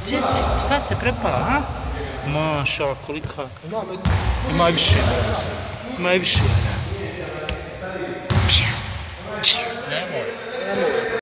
Gdje si? Šta se prepala, ha? Maša, kolika? Ima i više. Ima i više. Nemoj. Nemoj.